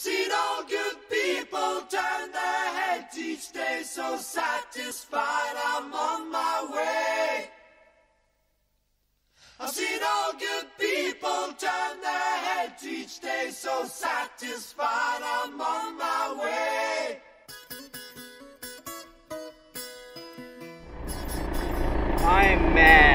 seen all good people turn their heads each day, so satisfied I'm on my way. I've seen all good people turn their heads each day, so satisfied I'm on my way. I'm mad.